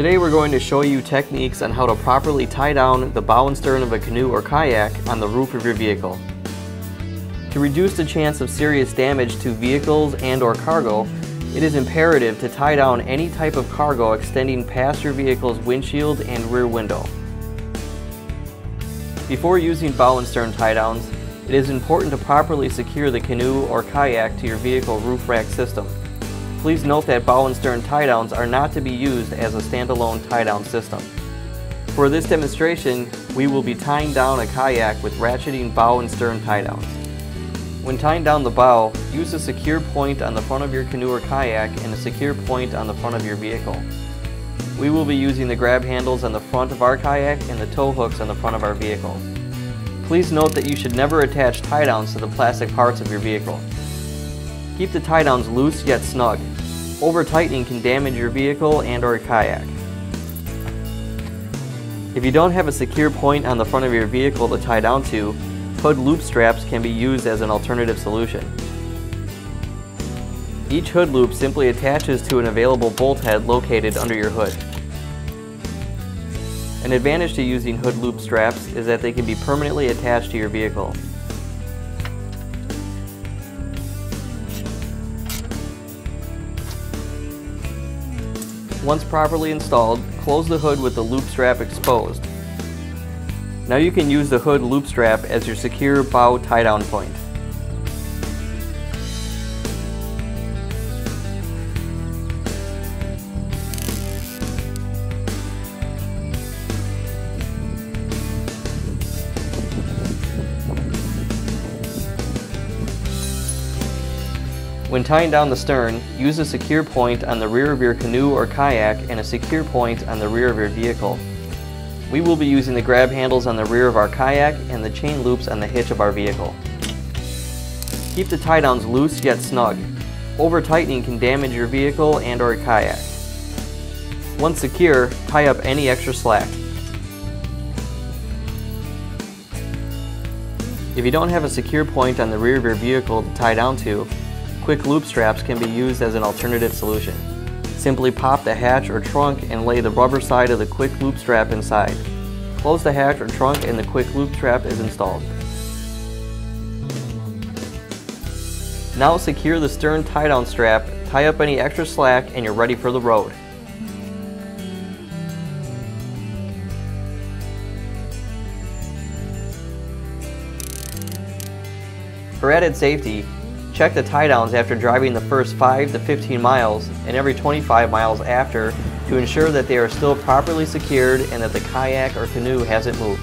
Today we're going to show you techniques on how to properly tie down the bow and stern of a canoe or kayak on the roof of your vehicle. To reduce the chance of serious damage to vehicles and or cargo, it is imperative to tie down any type of cargo extending past your vehicle's windshield and rear window. Before using bow and stern tie downs, it is important to properly secure the canoe or kayak to your vehicle roof rack system. Please note that bow and stern tie downs are not to be used as a standalone tie down system. For this demonstration, we will be tying down a kayak with ratcheting bow and stern tie downs. When tying down the bow, use a secure point on the front of your canoe or kayak and a secure point on the front of your vehicle. We will be using the grab handles on the front of our kayak and the tow hooks on the front of our vehicle. Please note that you should never attach tie downs to the plastic parts of your vehicle. Keep the tie downs loose yet snug. Over tightening can damage your vehicle and or kayak. If you don't have a secure point on the front of your vehicle to tie down to, Hood loop straps can be used as an alternative solution. Each hood loop simply attaches to an available bolt head located under your hood. An advantage to using hood loop straps is that they can be permanently attached to your vehicle. Once properly installed, close the hood with the loop strap exposed. Now you can use the hood loop strap as your secure bow tie down point. When tying down the stern, use a secure point on the rear of your canoe or kayak and a secure point on the rear of your vehicle. We will be using the grab handles on the rear of our kayak and the chain loops on the hitch of our vehicle. Keep the tie downs loose yet snug. Over tightening can damage your vehicle and or kayak. Once secure, tie up any extra slack. If you don't have a secure point on the rear of your vehicle to tie down to, quick loop straps can be used as an alternative solution. Simply pop the hatch or trunk and lay the rubber side of the quick loop strap inside. Close the hatch or trunk and the quick loop strap is installed. Now secure the stern tie-down strap, tie up any extra slack, and you're ready for the road. For added safety, Check the tie downs after driving the first 5 to 15 miles and every 25 miles after to ensure that they are still properly secured and that the kayak or canoe hasn't moved.